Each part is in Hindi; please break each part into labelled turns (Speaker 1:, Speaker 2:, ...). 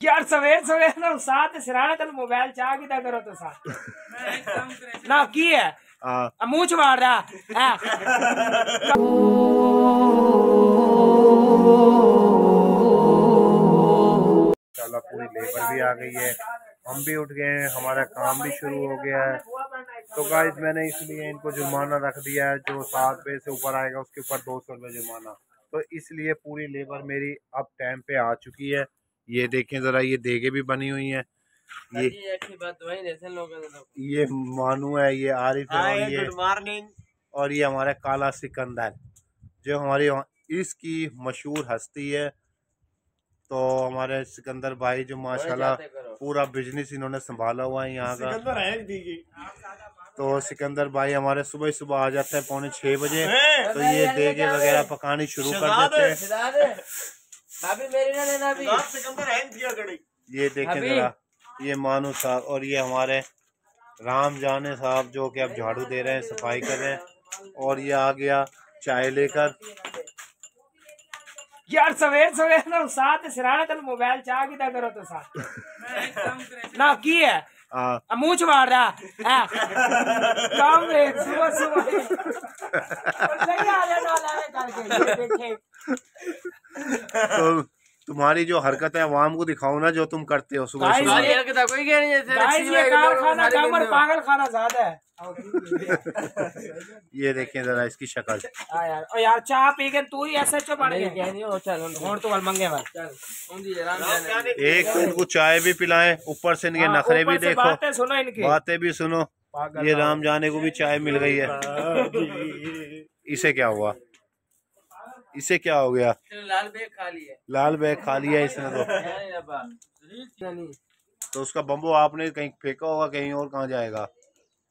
Speaker 1: यार सवेर सवेर ना साथ सिराने तल मोबाइल चाह किदा करो तो सा ना की है?
Speaker 2: हाँ
Speaker 1: आ, मुँह च मार रहा है
Speaker 2: इंशाल्लाह पूरी लेबर भी आ गई है। हम भी उठ गए हैं हमारा काम भी शुरू हो गया है। तो गाइस मैंने इसलिए इनको जुर्माना रख दिया है जो सात बजे से ऊपर आएगा उसके ऊपर दो सौ रुपये जुर्माना। तो इसलिए पूरी लेबर मेरी अब टाइम पे आ चुकी है। ये देखें ज़रा ये देगे भी बनी हुई हैं। ये ये मानू है ये आरिफ है और ये
Speaker 3: मॉर्निंग
Speaker 2: और ये हमारा काला सिकंदर जो हमारी इसकी मशहूर हस्ती है। तो हमारे सिकंदर भाई जो माशाल्लाह पूरा बिज़नेस इन्होंने संभाला हुआ है यहाँ का। तो सिकंदर भाई हमारे सुबह सुबह आ जाते हैं पौने छः बजे। तो ये देगे वगैरह पकानी शुरू कर देते हैं।
Speaker 1: भाभी मेरी ना लेना भी।
Speaker 3: रात सिकंदर दिया गड़ी
Speaker 2: ये देखें जरा ये मानू साहब और ये हमारे राम जाने साहब जो कि अब झाड़ू दे रहे हैं सफ़ाई कर रहे हैं और ये आ गया चाय लेकर।
Speaker 1: यार सवेर सवेर ना साथ सिराने तल मोबाइल चाह किदा करो तो साथ ना की है?
Speaker 2: हाँ
Speaker 1: आ, मुँह च मार रहा। है काम देख सुबह सुबह। सही आ जाना लावे करके। देखे।
Speaker 2: तो तुम्हारी जो हरकत है आवाम को दिखाओ ना जो तुम करते हो सुबह सुबह।
Speaker 1: ये-
Speaker 4: कोई कह नहीं है
Speaker 1: ये कारखाना कम पागल खाना ज़्यादा है।
Speaker 2: ये देखें जरा इसकी शक्ल।
Speaker 1: हाँ यार पी के तू ही ऐसा चो बन गया।
Speaker 4: नहीं हो चल
Speaker 1: और तो मंगे
Speaker 2: एक तो इनको चाय भी पिलाएँ ऊपर से इनके
Speaker 1: हाँ,
Speaker 2: नखरे भी देखो।
Speaker 1: बातें सुनो इनकी।
Speaker 2: बातें भी सुनो। ये राम जाने को भी चाय मिल गई है। इसे क्या हुआ? इसे क्या हो गया?
Speaker 4: लाल बेग खा लिए
Speaker 2: लाल बैग खा लिया इसने तो। तो उसका बम्बो आपने कहीं फेंका होगा कहीं और कहाँ जाएगा?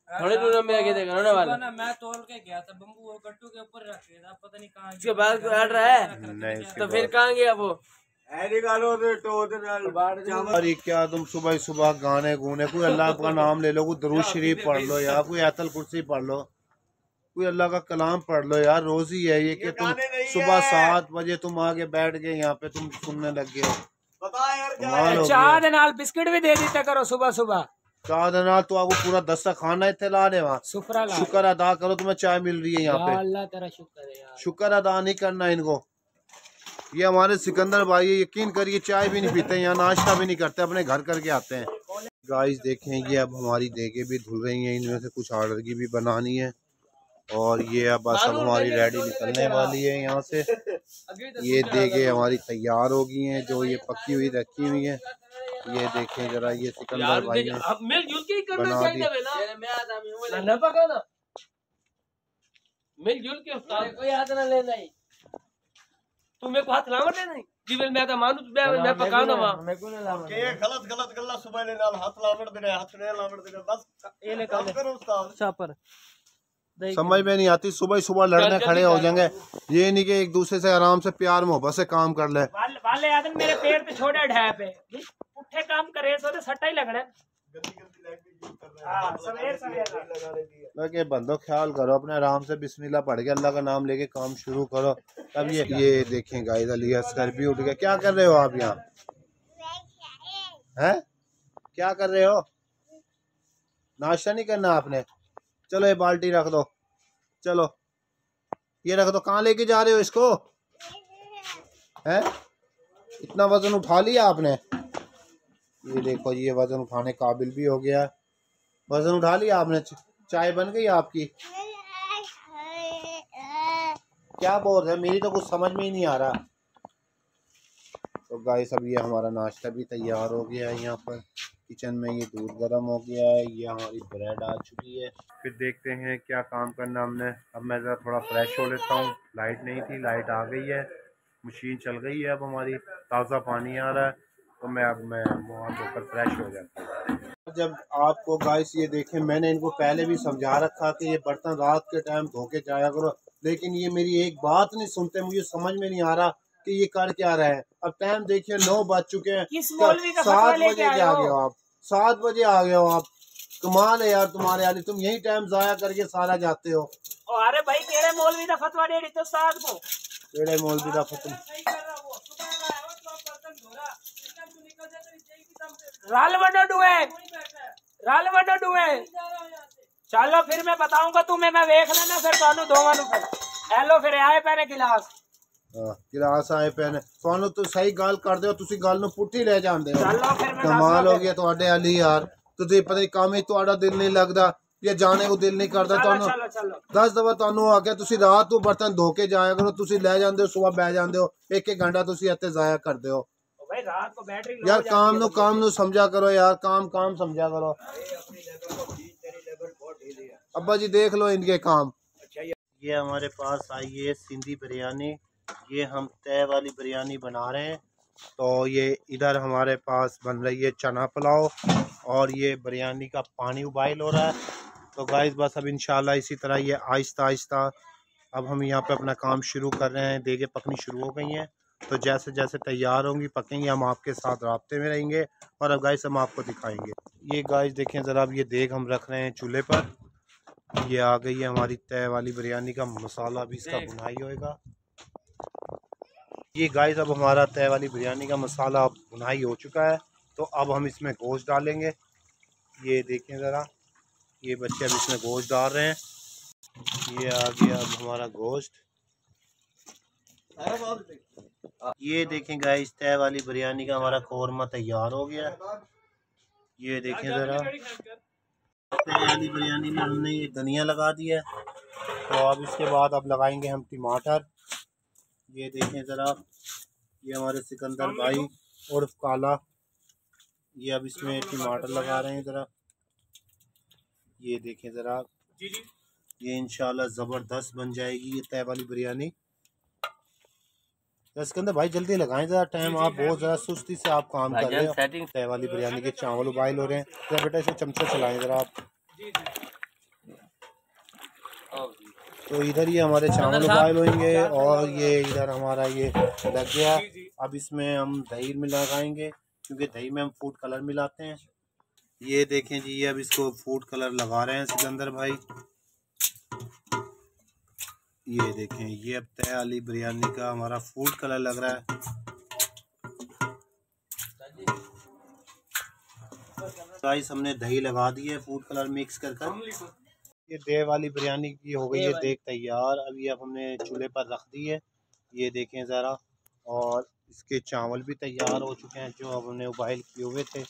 Speaker 4: थोड़ी दूर में आगे देखा ना वाला।
Speaker 1: मैं तोड़ के गया था बम्बू वो गट्टू के ऊपर रख दिया था पता नहीं कहाँ
Speaker 4: उसके बाद कोई रहा है?
Speaker 2: नहीं
Speaker 4: तो फिर कहाँ गया वो?
Speaker 3: है तो तो
Speaker 2: अरे क्या तुम सुबह सुबह गाने गुने कोई अल्लाह का नाम ले लो कोई दरूद शरीफ पढ़ लो या कोई आयतल कुर्सी पढ़ लो। कोई अल्लाह का कलाम पढ़ लो यार रोज ही है ये कि तुम सुबह सात बजे तुम आगे बैठ गए यहाँ पे तुम सुनने लग गए। हो?
Speaker 1: नाल बिस्किट भी दे देते करो सुबह सुबह।
Speaker 2: चाह देना तो आपको पूरा दस्ता खाना इतने ला रहे वहाँ शुक्र अदा करो तुम्हें चाय मिल रही है यहाँ पे।
Speaker 1: अल्लाह तेरा शुक्र है
Speaker 2: शुक्र अदा नहीं करना इनको। ये हमारे सिकंदर भाई है, यकीन करिए चाय भी नहीं पीते यहाँ नाश्ता भी नहीं करते अपने घर करके आते हैं। गाइस देखें ये अब हमारी देगे भी धुल रही हैं इनमें से कुछ ऑर्डर की भी बनानी है। और ये अब बस अब हमारी रेडी निकलने वाली है यहाँ से। ये देगे हमारी तैयार हो गई हैं जो ये पकी हुई रखी हुई है। ये देखें जरा ये सिकंदर भाई ने
Speaker 4: ही
Speaker 2: बना दी।
Speaker 4: ना? मैं ना मिलजुल के उस्ताद। कोई हाथ ना लेना ही तू मेरे को हाथ ही जीवन मैं तो मानू मैं मैं पकाना वहाँ
Speaker 1: मेरे को नहीं
Speaker 3: गलत गलत गल्ला सुबह ने नाल हाथ लावड़ देने हाथ ने देने बस
Speaker 1: ये ले
Speaker 3: काम करो उस्ताद।
Speaker 1: छापर
Speaker 2: समझ में नहीं आती सुबह सुबह लड़ने खड़े हो जाएँगे। ये नहीं कि एक दूसरे से आराम से प्यार मोहब्बत से काम कर ले।
Speaker 1: वाले वाले आदमी मेरे पेड़ पे छोड़े ढै पे पुट्ठे काम करे सो तो सट्टा ही लगना है। हाँ,
Speaker 2: बंदो ख्याल करो अपने आराम से बिस्मिल्लाह पढ़ के अल्लाह का नाम लेके काम शुरू करो। तब ये ये देखें गाइस अली भी उठ गया क्या कर रहे हो आप यहाँ? हैं? क्या कर रहे हो? नाश्ता नहीं करना आपने? चलो ये बाल्टी रख दो। चलो। ये रख दो। कहाँ लेके जा रहे हो इसको? हैं? इतना वज़न उठा लिया आपने? ये देखो ये वज़न उठाने काबिल भी हो गया। वज़न उठा लिया आपने? चाय बन गई आपकी? क्या बोल रहे मेरी तो कुछ समझ में ही नहीं आ रहा। तो गाइस अब ये हमारा नाश्ता भी तैयार हो गया है यहाँ पर। किचन में ये दूध गर्म हो गया है ये हमारी ब्रेड आ चुकी है। फिर देखते हैं क्या काम करना हमने। अब मैं ज़रा थोड़ा फ्रेश हो लेता हूँ। लाइट नहीं थी लाइट आ गई है। मशीन चल गई है अब हमारी। ताज़ा पानी आ रहा है तो मैं अब मैं वहाँ धोकर फ्रेश हो जाता हूँ। जब आपको गाइस ये देखें मैंने इनको पहले भी समझा रखा कि ये बर्तन रात के टाइम धो के जाया करो लेकिन ये मेरी एक बात नहीं सुनते मुझे समझ में नहीं आ रहा कि ये कर क्या रहा है? अब टाइम देखिए नौ बज चुके हैं। सात बजे आ गए हो? आप? सात बजे आ गए हो आप। कमाल है यार तुम्हारे यार तुम यही टाइम जाया करके सारा जाते हो।
Speaker 1: अरे भाई तेरे मौलवी का फतवा डेढ़ तो सात को?
Speaker 2: तेरे मौलवी का फतवा?
Speaker 1: राल वडो डुए। राल वडो डुए। चलो फिर मैं बताऊँगा तुम्हें। मैं देख लेना फिर थानू दोवां नु हेलो फिर आए पहले गिलास। ਗਿਲਾਸ
Speaker 2: ਆਏ ਪਏ ਨੇ ਤੁਹਾਨੂੰ ਤਾਂ ਸਹੀ ਗੱਲ ਕਰਦੇ ਹੋ ਤੁਸੀਂ ਗੱਲ ਨੂੰ ਪੁੱਠੀ ਲੈ ਜਾਂਦੇ ਹੋ
Speaker 1: ਚਲੋ ਫਿਰ ਮੈਂ
Speaker 2: ਕਮਾਲ ਹੋ
Speaker 1: ਦੱਸਦਾ
Speaker 2: ਗਿਆ ਤੁਹਾਡੇ ਵਾਲੀ ਯਾਰ ਤੁਸੀਂ ਪਤਾ ਨਹੀਂ ਕੰਮ ਹੀ ਤੁਹਾਡਾ ਦਿਲ ਨਹੀਂ ਲੱਗਦਾ ਜਾਂ ਜਾਣੇ ਨੂੰ ਦਿਲ ਨਹੀਂ ਕਰਦਾ
Speaker 1: ਚਲੋ
Speaker 2: ਤੁਹਾਨੂੰ
Speaker 1: ਚਲੋ ਚਲੋ
Speaker 2: 10 ਦਫਾ ਤੁਹਾਨੂੰ ਆ ਗਿਆ ਤੁਸੀਂ ਰਾਤ ਨੂੰ ਬਰਤਨ ਧੋ ਕੇ ਜਾਇਆ ਕਰੋ ਤੁਸੀਂ ਲੈ ਜਾਂਦੇ ਹੋ ਸਵੇਰ ਬਹਿ ਜਾਂਦੇ ਹੋ ਇੱਕ ਇੱਕ ਘੰਟਾ ਤੁਸੀਂ ਇੱਥੇ ਜ਼ਾਇਆ ਕਰਦੇ ਹੋ
Speaker 1: ओ भाई रात को बैटरी लो
Speaker 2: यार
Speaker 1: जाती
Speaker 2: काम
Speaker 1: है
Speaker 2: नु
Speaker 1: तो
Speaker 2: काम नु समझा करो यार काम काम समझा करो अब्बा जी देख लो इनके काम ये हमारे पास आई है सिंधी बिरयानी ये हम तय वाली बिरयानी बना रहे हैं। तो ये इधर हमारे पास बन रही है चना पुलाव और ये बिरयानी का पानी उबाइल हो रहा है। तो गाइस बस अब इंशाल्लाह इसी तरह ये आहिस्ता आहिस्ता अब हम यहाँ पे अपना काम शुरू कर रहे हैं। देगे पकनी शुरू हो गई हैं। तो जैसे जैसे तैयार होंगी पकेंगी हम आपके साथ रबते में रहेंगे और अब गाइस हम आपको दिखाएँगे। ये गाइस देखें ज़रा अब ये देग हम रख रहे हैं चूल्हे पर। ये आ गई है हमारी तय वाली बिरयानी का मसाला भी इसका बुनाई होएगा। ये गाइस अब हमारा तय वाली बिरयानी का मसाला अब बुनाई हो चुका है तो अब हम इसमें गोश्त डालेंगे। ये देखें ज़रा ये बच्चे अब इसमें गोश्त डाल रहे हैं। ये आ गया अब हमारा गोश्त। ये देखें गाइस तय वाली बिरयानी का हमारा कौरमा तैयार हो गया। ये देखें ज़रा। तय वाली बिरयानी में हमने ये धनिया लगा दिया है। तो अब इसके बाद अब लगाएँगे हम टमाटर। ये देखें ज़रा ये हमारे सिकंदर भाई और काला। ये अब इसमें टमाटर लगा रहे हैं ज़रा। ये देखें ज़रा। ये इंशाल्लाह ज़बरदस्त बन जाएगी ये तय वाली बिरयानी। तो सिकंदर भाई जल्दी लगाएँ ज़रा टाइम आप बहुत ज़रा सुस्ती से आप काम कर रहे हो।
Speaker 4: सेटिंग
Speaker 2: तय वाली बिरयानी के चावल उबाइल हो रहे हैं। जरा बेटा इसे चमचा चलाएँ ज़रा आप। तो इधर ये हमारे चावल उबाइल होंगे और ये इधर हमारा ये लग गया। अब इसमें हम दही लगाएँगे क्योंकि दही में हम फ़ूड कलर मिलाते हैं। ये देखें जी ये अब इसको फ़ूड कलर लगा रहे हैं सिकंदर भाई। ये देखें ये अब तय अली बिरयानी का हमारा फ़ूड कलर लग रहा है। गाइस हमने दही लगा दी है फ़ूड कलर मिक्स कर कर। ये देव वाली बिरयानी की हो गई है देख तैयार। अब ये अब हमने चूल्हे पर रख दी है ये देखें ज़रा। और इसके चावल भी तैयार हो चुके हैं जो अब हमने उबाइल किए हुए थे।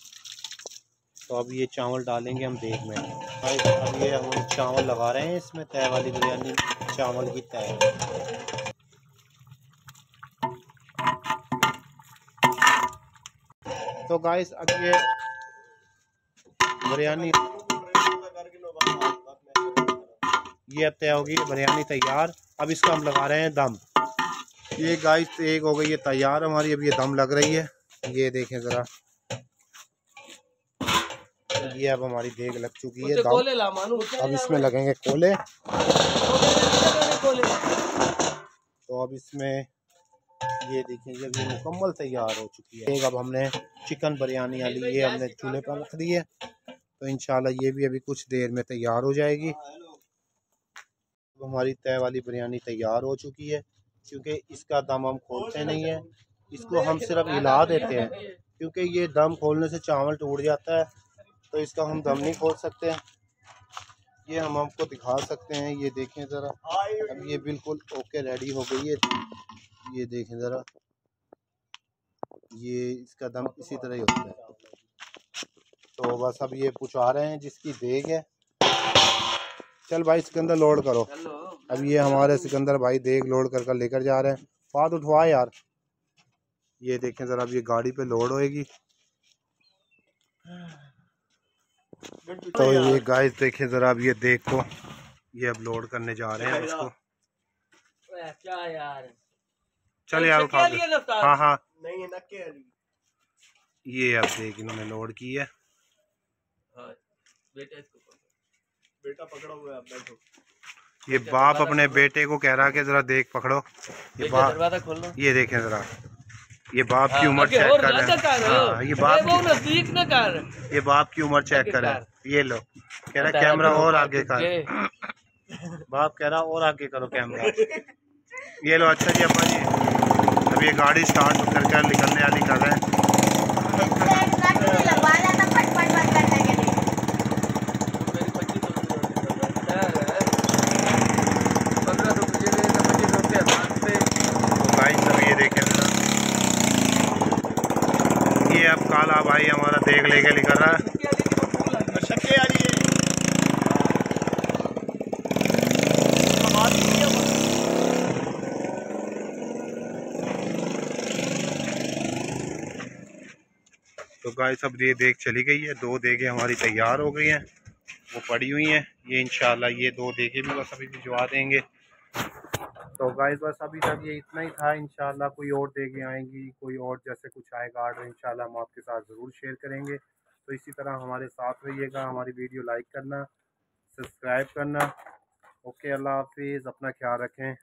Speaker 2: तो अब ये चावल डालेंगे हम देख में। अब ये हम चावल लगा रहे हैं इसमें तय वाली बिरयानी चावल की तय। तो गाइस अब ये बिरयानी ये अब तय होगी बिरयानी तैयार। अब इसको हम लगा रहे हैं दम। ये गाइस एक हो गई है तैयार हमारी। अब ये दम लग रही है। ये देखें ज़रा। ये अब हमारी देग लग चुकी है दम। अब इसमें लगेंगे कोले। तो अब इसमें ये देखिए जब ये मुकम्मल तैयार हो चुकी है। एक अब हमने चिकन बिरयानी वाली ये हमने चूल्हे पर रख दी है तो इंशाल्लाह ये भी अभी कुछ देर में तैयार हो जाएगी। हमारी तय वाली बिरयानी तैयार हो चुकी है, क्योंकि इसका दम हम खोलते नहीं है। इसको हम सिर्फ़ हिला देते हैं, क्योंकि ये दम खोलने से चावल टूट जाता है तो इसका हम दम नहीं खोल सकते हैं। ये हम आपको दिखा सकते हैं, ये देखें ज़रा। अब ये बिल्कुल ओके रेडी हो गई है। ये देखें ज़रा। ये इसका दम इसी तरह ही होता है। तो बस अब ये पुचा रहे हैं जिसकी देग है। चल भाई सिकंदर लोड करो। अब ये हमारे सिकंदर भाई देग लोड कर कर लेकर जा रहे हैं। बात उठवा यार। ये देखें ज़रा अब ये गाड़ी पे लोड होएगी। तो ये गाइस देखें ज़रा अब ये देख। को ये अब लोड करने जा रहे हैं
Speaker 4: यार?
Speaker 2: चल यार उठा दे। हाँ हाँ।
Speaker 3: नहीं नक्के
Speaker 2: ये अब देख इन्होंने लोड की है।
Speaker 4: हाँ, बेटा इसको।
Speaker 3: बेटा पकड़ा हुआ है आप बैठो।
Speaker 2: ये बाप अपने बेटे को कह रहा है कि जरा देख पकड़ो। ये बाप ये देखें जरा। ये बाप की उम्र चेक कर रहे हैं। हाँ, ये बाप
Speaker 4: नज़दीक न कर
Speaker 2: ये बाप की उम्र चेक कर रहे हैं। ये लो। कह रहा कैमरा और आगे कर। बाप कह रहा और आगे करो कैमरा। ये लो अच्छा जी अम्मा जी। अब ये गाड़ी स्टार्ट कर निकलने वाली कर रहे हैं। ये अब काला भाई हमारा देख लेके निकल रहा है। तो गाय अब ये देख चली गई है, दो देगे हमारी तैयार हो गई हैं। वो पड़ी हुई हैं। ये इंशाल्लाह ये दो देगे भी बस अभी भिजवा देंगे। तो गाइस बस अभी तक ये इतना ही था। इनशाला कोई और देगी आएँगी, कोई और जैसे कुछ आएगा आर्डर इनशाला हम आपके साथ ज़रूर शेयर करेंगे। तो इसी तरह हमारे साथ रहिएगा, हमारी वीडियो लाइक करना सब्सक्राइब करना। ओके अल्लाह हाफिज़, अपना ख्याल रखें।